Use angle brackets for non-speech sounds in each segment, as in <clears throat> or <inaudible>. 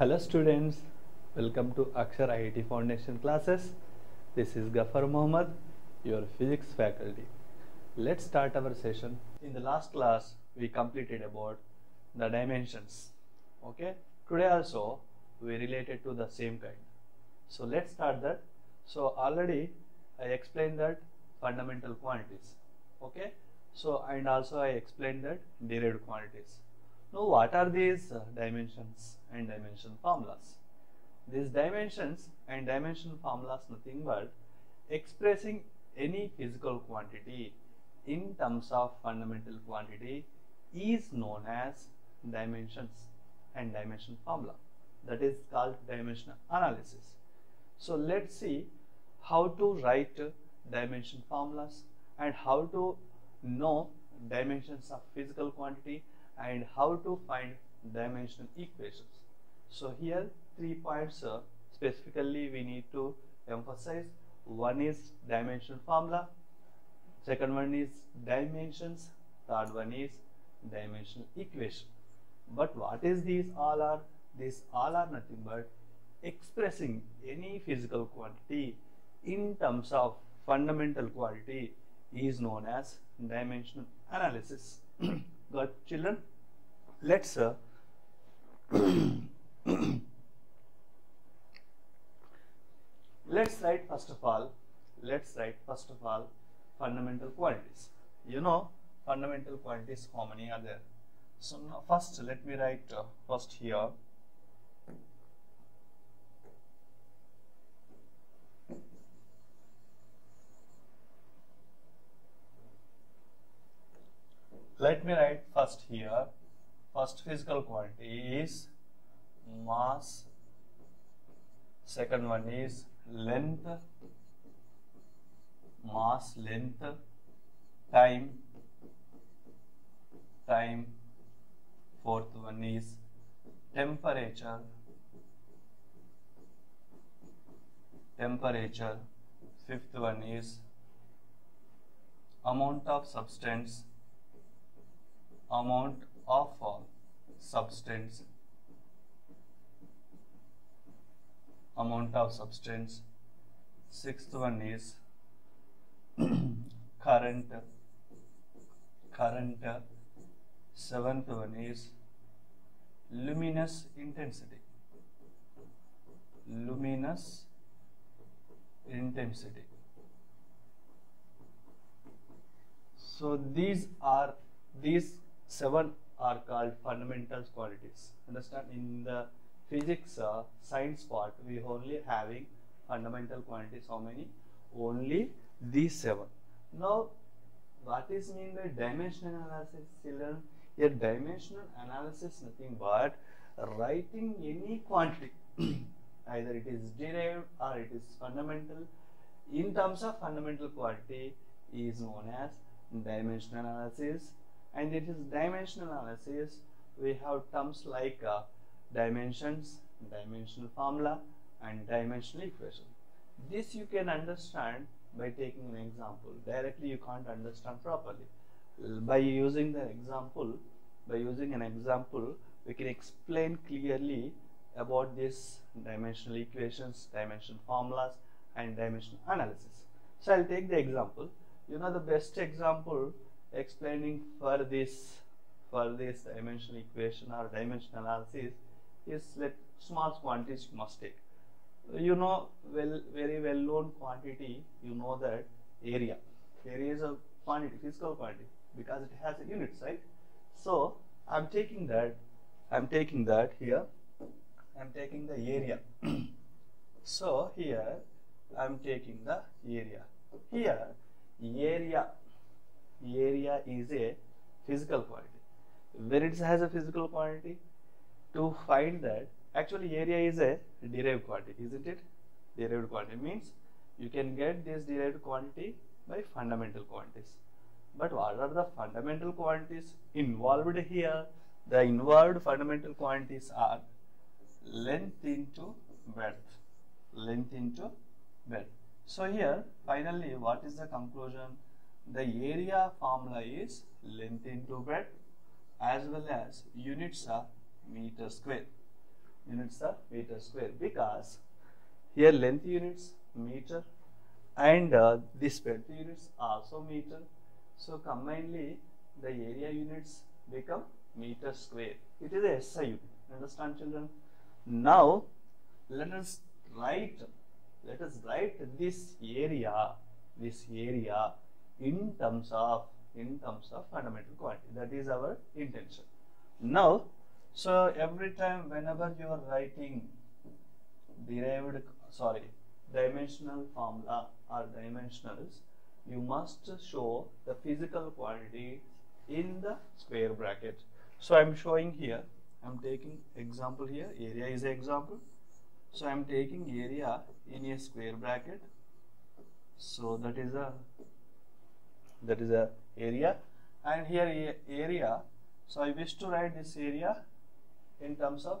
Hello students, welcome to Akshar IIT Foundation classes. This is Gafar Mohammed, your physics faculty. Let's start our session. In the last class, we completed about the dimensions. Okay, today also we related to the same kind. So let's start that. So already I explained that fundamental quantities. Okay, so and also I explained that derived quantities. Now what are these uh, dimensions and dimension formulas? These dimensions and dimension formulas nothing but expressing any physical quantity in terms of fundamental quantity is known as dimensions and dimension formula that is called dimensional analysis. So let's see how to write dimension formulas and how to know dimensions of physical quantity and how to find dimensional equations. So here three points uh, specifically we need to emphasize. One is dimension formula, second one is dimensions, third one is dimensional equation. But what is these all are? These all are nothing but expressing any physical quantity in terms of fundamental quantity is known as dimensional analysis. <clears throat> Got children? Let's <coughs> uh, let's write first of all. Let's write first of all fundamental quantities. You know fundamental quantities how many are there? So now first let me write uh, first here. Let me write first here. First physical quantity is mass. Second one is length. Mass length time. Time. Fourth one is temperature. Temperature. Fifth one is amount of substance amount of uh, substance amount of substance sixth one is <clears throat> current current seventh one is luminous intensity. Luminous intensity. So these are these seven are called fundamental quantities understand? In the physics uh, science part we only having fundamental quantities how many? Only these seven. Now what is mean by dimensional analysis children? A dimensional analysis nothing but writing any quantity. <clears throat> Either it is derived or it is fundamental. In terms of fundamental quantity is known as dimensional analysis and it is dimensional analysis. We have terms like uh, dimensions dimensional formula and dimensional equation. This you can understand by taking an example. Directly you can't understand properly. By using the example by using an example we can explain clearly about this dimensional equations dimensional formulas and dimensional analysis. So i'll take the example. You know the best example explaining for this for this dimensional equation or dimensional analysis is let small quantities you must take you know well very well known quantity you know that area. Area is a quantity physical quantity because it has a units right? So i'm taking that i'm taking that here i'm taking the area. So here i'm taking the area. Here area area is a physical quantity. When it has a physical quantity to find that actually area is a derived quantity isn't it? Derived quantity means you can get this derived quantity by fundamental quantities. But what are the fundamental quantities involved here? The involved fundamental quantities are length into breadth length into breadth so here finally what is the conclusion the area formula is length into breadth as well as units are meter square units are meter square because here length units meter and uh, this breadth units also meter. So combinedly the area units become meter square. It is a SI unit. Understand children? Now let us write let us write this area this area in terms of in terms of fundamental quantity. That is our intention. Now so every time whenever you are writing derived sorry dimensional formula or dimensionals you must show the physical quantity in the square bracket so i'm showing here i'm taking example here area is example so i'm taking area in a square bracket so that is a that is a area. And here area. So i wish to write this area in terms of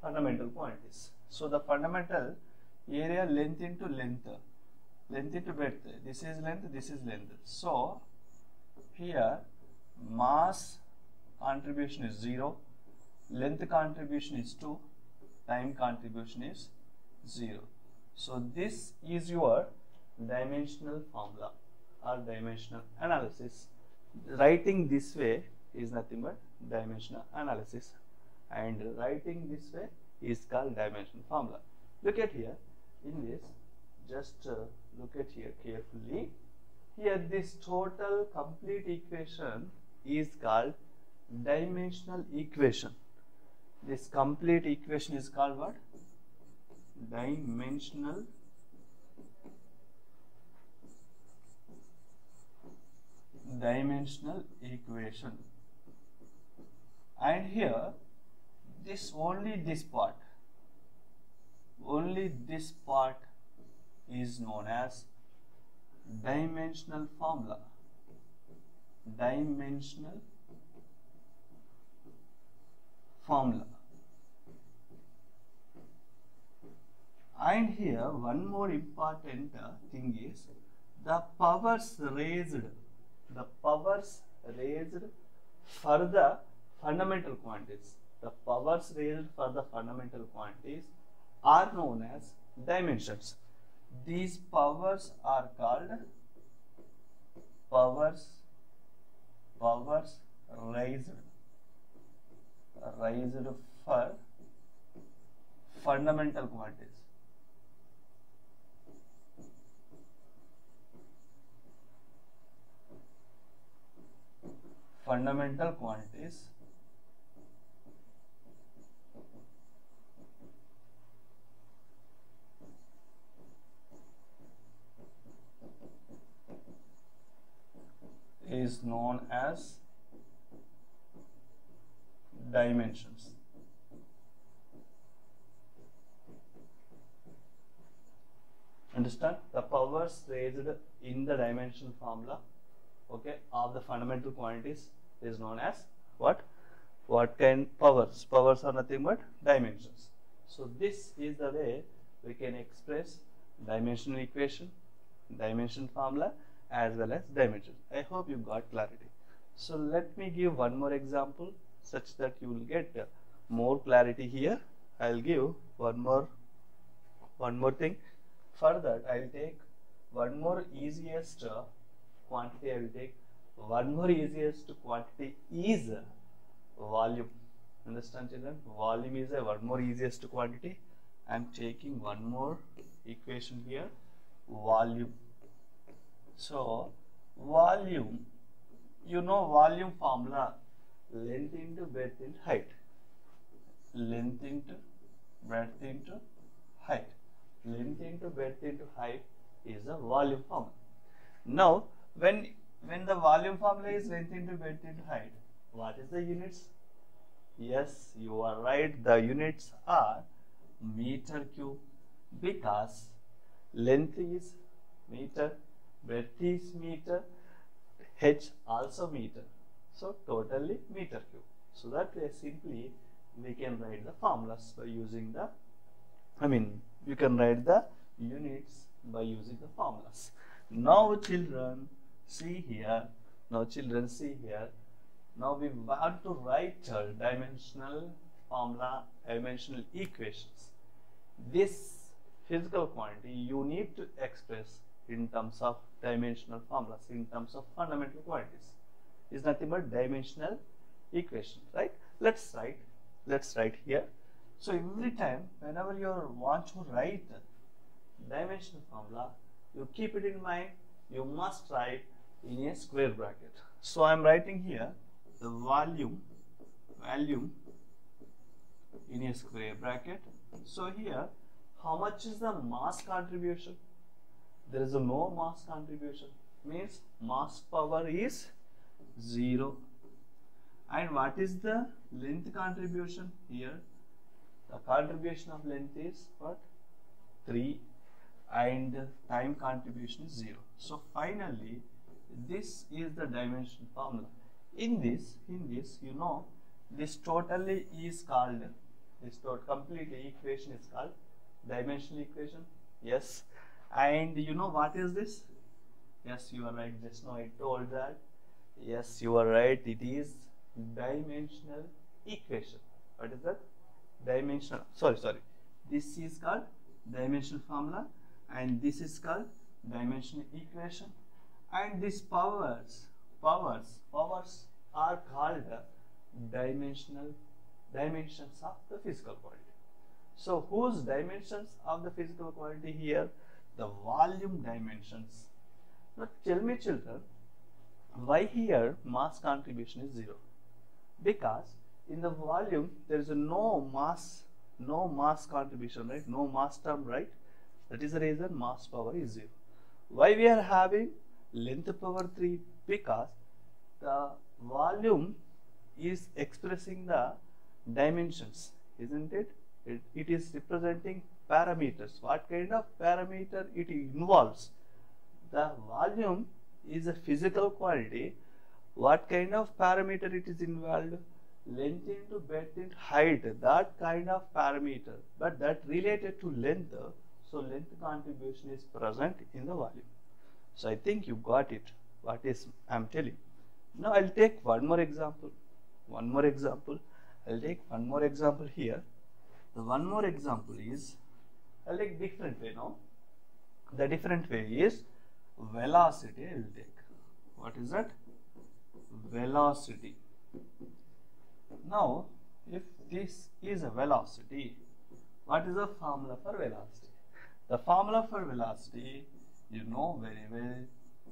fundamental quantities so the fundamental area length into length. Length into breadth this is length this is length. So here mass contribution is 0 length contribution is 2 time contribution is 0 so this is your dimensional formula or dimensional analysis. Writing this way is nothing but dimensional analysis. And writing this way is called dimension formula. Look at here. In this just uh, look at here carefully. Here this total complete equation is called dimensional equation. This complete equation is called what? Dimensional dimensional equation. And here this only this part only this part is known as dimensional formula. Dimensional formula. And here one more important thing is the powers raised the powers raised for the fundamental quantities the powers raised for the fundamental quantities are known as dimensions. These powers are called powers powers raised raised for fundamental quantities. Fundamental quantities is known as dimensions. Understand? The powers raised in the dimension formula okay, of the fundamental quantities is known as what? What kind powers? Powers are nothing but dimensions. So this is the way we can express dimensional equation, dimension formula as well as dimensions. I hope you got clarity. So let me give one more example such that you will get more clarity here. I'll give one more one more thing. For that I'll take one more easiest uh, quantity I will take one more easiest to quantity is volume. Understand children? Volume is a one more easiest quantity. I'm taking one more equation here. Volume so, volume, you know volume formula, length into breadth into height. Length into breadth into height. Length into breadth into height is a volume formula. Now, when when the volume formula is length into breadth into height, what is the units? Yes, you are right. The units are meter cube because length is meter breadth is meter, h also meter. So totally meter cube. So that way simply we can write the formulas by using the, I mean you can write the units by using the formulas. Now children see here, now children see here, now we want to write a dimensional formula, dimensional equations. This physical quantity you need to express in terms of dimensional formulas, in terms of fundamental quantities. Is nothing but dimensional equation, right? Let's write. Let's write here. So every time, whenever you want to write dimensional formula, you keep it in mind. You must write in a square bracket. So I am writing here the volume, volume in a square bracket. So here, how much is the mass contribution? There is a no mass contribution. Means mass power is 0. And what is the length contribution here? The contribution of length is what? 3 and time contribution is 0. So finally, this is the dimension formula. In this, in this, you know, this totally is called, this total complete equation is called dimensional equation. Yes. And you know what is this? Yes, you are right. Just now I told that. Yes, you are right. It is dimensional equation. What is that? Dimensional. Sorry, sorry. This is called dimensional formula and this is called dimensional equation and these powers powers powers are called dimensional dimensions of the physical quantity so whose dimensions of the physical quantity here? The volume dimensions. Now tell me children why here mass contribution is zero? Because in the volume there is no mass no mass contribution right? No mass term right? That is the reason mass power is zero. Why we are having length power 3 because the volume is expressing the dimensions isn't it? it it is representing parameters. What kind of parameter it involves? The volume is a physical quantity. What kind of parameter it is involved? Length into breadth into height that kind of parameter. But that related to length so length contribution is present in the volume so I think you got it. What is I'm telling. Now I'll take one more example. One more example. I'll take one more example here. The one more example is I'll take different way now. The different way is velocity I will take. What is that? Velocity. Now if this is a velocity, what is the formula for velocity? The formula for velocity you know very well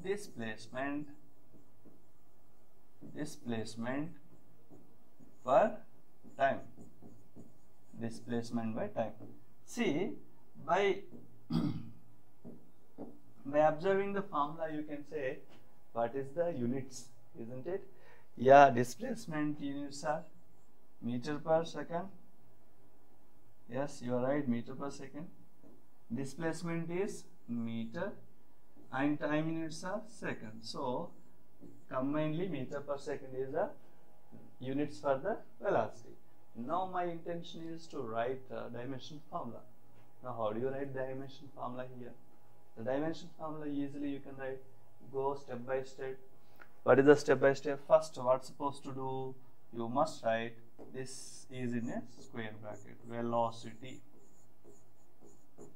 displacement displacement per time. Displacement by time. See by <clears throat> by observing the formula you can say what is the units isn't it? Yeah displacement units are meter per second. Yes you are right meter per second. Displacement is meter and time units are second. So combinedly meter per second is the units for the velocity. Now my intention is to write dimension formula. Now how do you write dimension formula here? The dimension formula easily you can write go step by step. What is the step by step? First what's supposed to do? You must write this is in a square bracket velocity.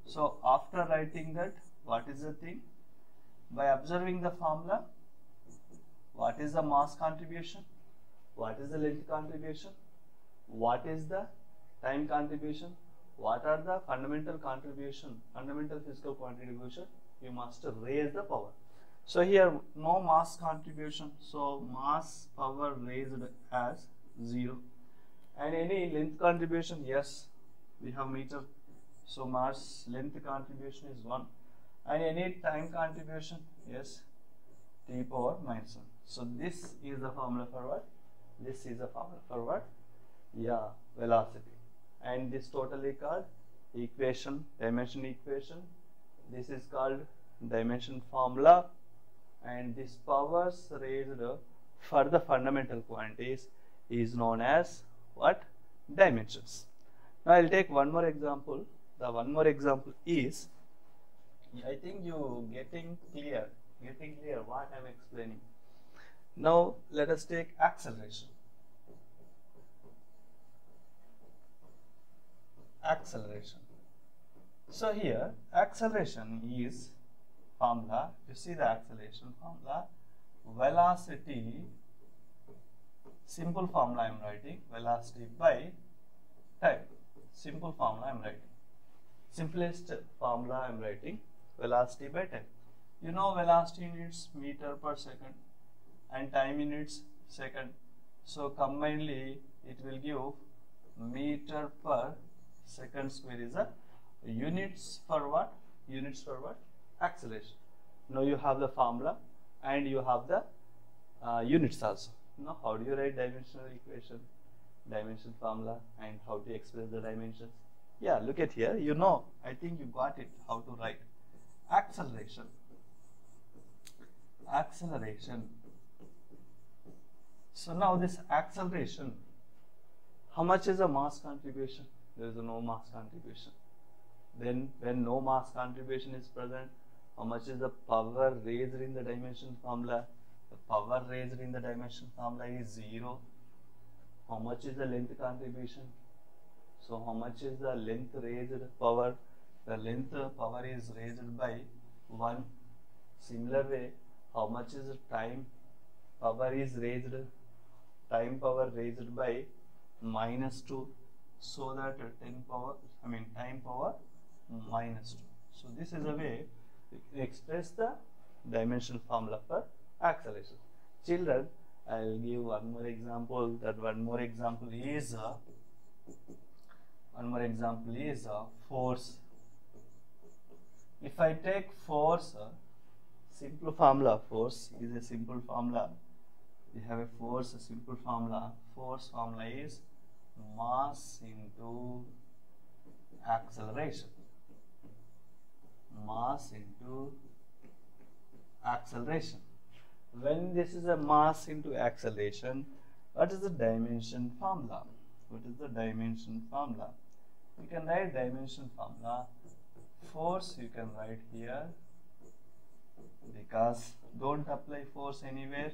So after writing that what is the thing? By observing the formula. What is the mass contribution? What is the length contribution? What is the time contribution? What are the fundamental contribution fundamental physical contribution you must raise the power. So here no mass contribution. So mass power raised as 0 and any length contribution? Yes we have meter. So mass length contribution is 1 and any time contribution? Yes. T power minus 1 so this is the formula for what? This is the formula for what? Yeah velocity. And this totally called equation dimension equation. This is called dimension formula. And this powers raised for the fundamental quantities is known as what? Dimensions. Now i'll take one more example. The one more example is I think you getting clear, getting clear what I'm explaining. Now let us take acceleration. acceleration. So here acceleration is formula, you see the acceleration formula, velocity, simple formula I am writing, velocity by time, simple formula I am writing. Simplest formula I am writing, velocity by time. You know velocity units meter per second and time units second. So combinedly it will give meter per second square is a units for what? Units for what? Acceleration. Now you have the formula and you have the uh, units also. Now how do you write dimensional equation? Dimension formula and how to express the dimensions? Yeah, look at here. You know, I think you got it how to write. Acceleration. Acceleration. So now this acceleration, how much is the mass contribution? There is no mass contribution. Then when no mass contribution is present, how much is the power raised in the dimension formula? The power raised in the dimension formula is 0. How much is the length contribution? So how much is the length raised power? The length power is raised by 1. Similar way, how much is time power is raised? Time power raised by minus 2 so that 10 power I mean time power minus 2. So this is a way to express the dimensional formula for acceleration. Children, I will give one more example. That one more example is uh, one more example is uh, force. If I take force, uh, simple formula force is a simple formula. We have a force, a simple formula. Force formula is mass into acceleration mass into acceleration when this is a mass into acceleration what is the dimension formula what is the dimension formula you can write dimension formula force you can write here because don't apply force anywhere.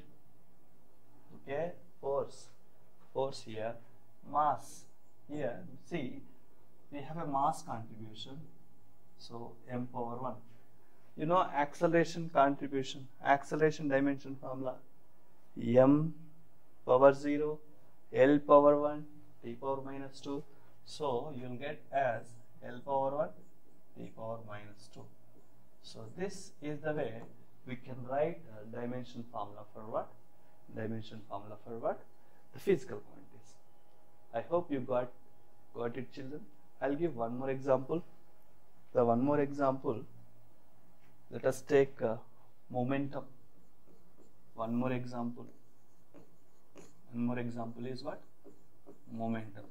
Okay? Force. Force here. Mass here. See we have a mass contribution. So m power 1 you know acceleration contribution acceleration dimension formula? m power 0 l power 1 t power minus 2 so you'll get as l power 1 t power minus 2 so this is the way we can write dimension formula for what? Dimension formula for what? The physical quantities. I hope you got got it children. I'll give one more example. The one more example let us take uh, momentum. One more example. One more example is what? Momentum.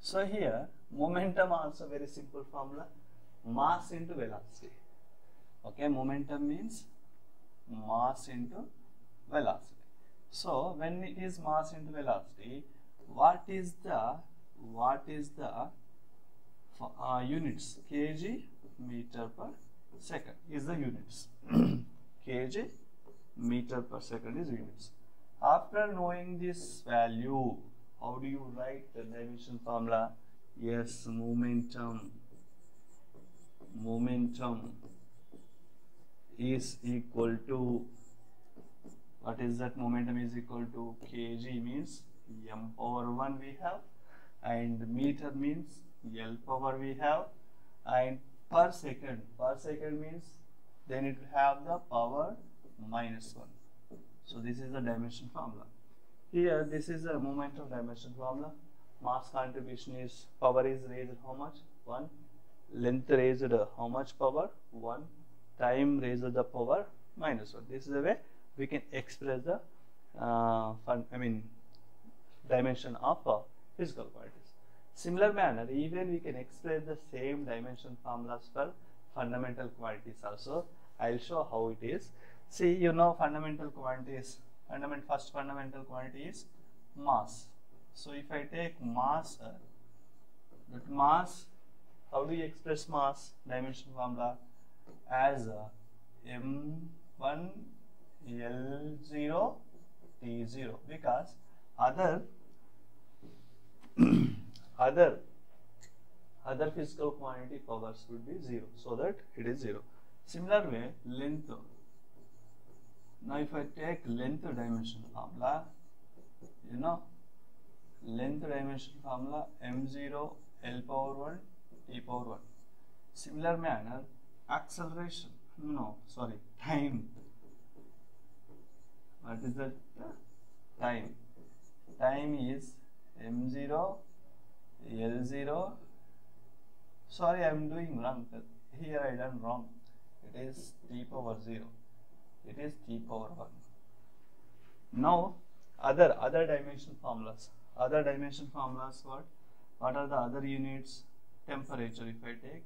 So here momentum also very simple formula. Mass into velocity. Okay momentum means mass into velocity. So when it is mass into velocity what is the what is the uh, units? Kg meter per second is the units. <clears throat> Kg meter per second is units. After knowing this value how do you write the dimension formula yes momentum. Momentum is equal to what is that momentum is equal to? Kg means m power 1 we have and meter means L power we have. And per second per second means then it will have the power minus 1 so this is the dimension formula. Here this is the momentum dimension formula mass contribution is power is raised how much 1 length raised how much power 1 time raised the power minus 1 this is the way we can express the uh, I mean dimension of uh, physical quantities Similar manner, even we can express the same dimension formulas for fundamental quantities also. I'll show how it is. See, you know fundamental quantities. Fundament first fundamental quantity is mass. So if I take mass, uh, that mass, how do you express mass? Dimension formula as uh, m1 l0 t0 because other <clears throat> other other physical quantity powers would be 0 so that it is 0 similar way length. Now if I take length dimension formula you know length dimension formula m0 l power 1 t power 1 similar manner acceleration. No sorry time. What is the time. Time is m0 l0 sorry i am doing wrong. Here i done wrong. It is t power 0 it is t power 1 now other other dimension formulas other dimension formulas what what are the other units? Temperature if i take.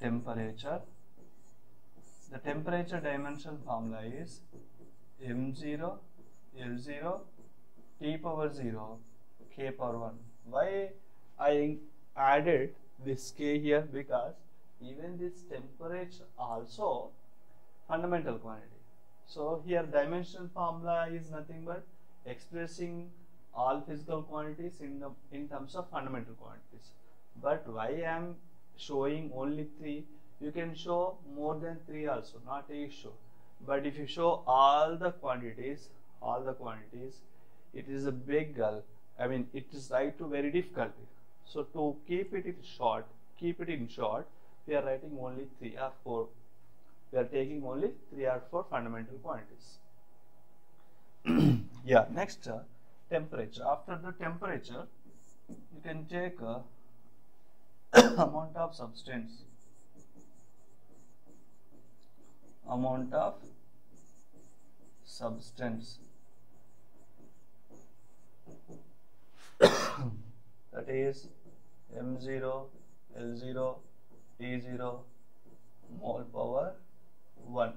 Temperature. The temperature dimension formula is m0 l0 t power 0 k power 1 why i added this k here? Because even this temperature also fundamental quantity so here dimensional formula is nothing but expressing all physical quantities in the in terms of fundamental quantities. But why i am showing only three? You can show more than three also not a issue. But if you show all the quantities all the quantities it is a big uh, i mean it is right to very difficult. So to keep it in short keep it in short we are writing only three or four we are taking only three or four fundamental quantities <clears throat> yeah next uh, temperature. After the temperature you can take uh, <coughs> amount of substance. Amount of substance. <coughs> That is m0 l0 t0 mole power 1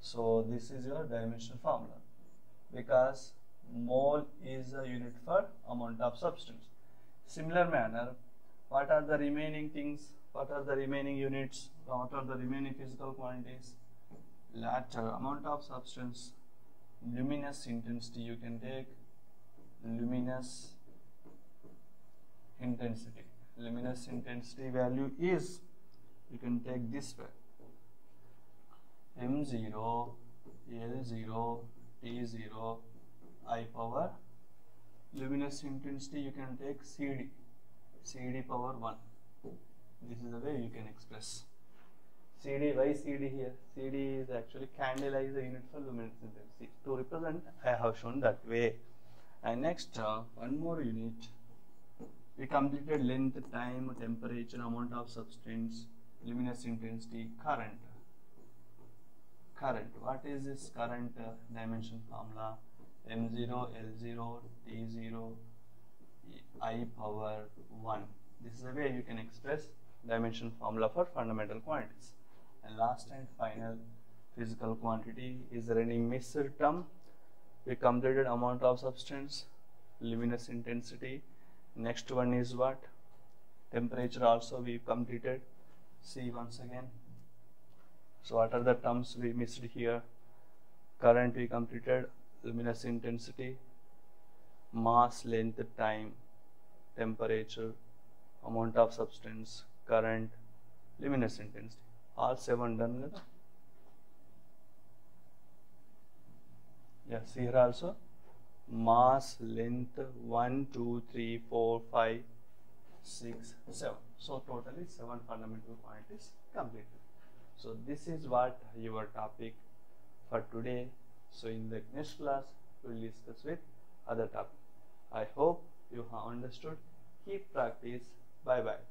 so this is your dimension formula. Because mole is a unit for amount of substance. Similar manner what are the remaining things? What are the remaining units? What are the remaining physical quantities? Latter amount of substance luminous intensity you can take luminous intensity. Luminous intensity value is you can take this way. M0 l0 t0 i power luminous intensity you can take cd cd power 1 this is the way you can express. Cd why cd here? Cd is actually candle is the unit for luminous intensity. To represent i have shown that way. And next uh, one more unit. We completed length time temperature amount of substance luminous intensity current current. What is this current uh, dimension formula? M0 l0 t0 i power 1 this is the way you can express dimension formula for fundamental quantities. And last and final physical quantity. Is there any missed term? We completed amount of substance luminous intensity. Next one is what? Temperature also we completed. See once again so what are the terms we missed here? Current we completed luminous intensity mass length time temperature amount of substance current luminous intensity. All seven done కదా yes here also. Mass length 1 2 3 4 5 6 7 so totally seven fundamental quantities completed so this is what your topic for today. So in the next class we'll discuss with other topic. I hope you have understood. Keep practice. Bye bye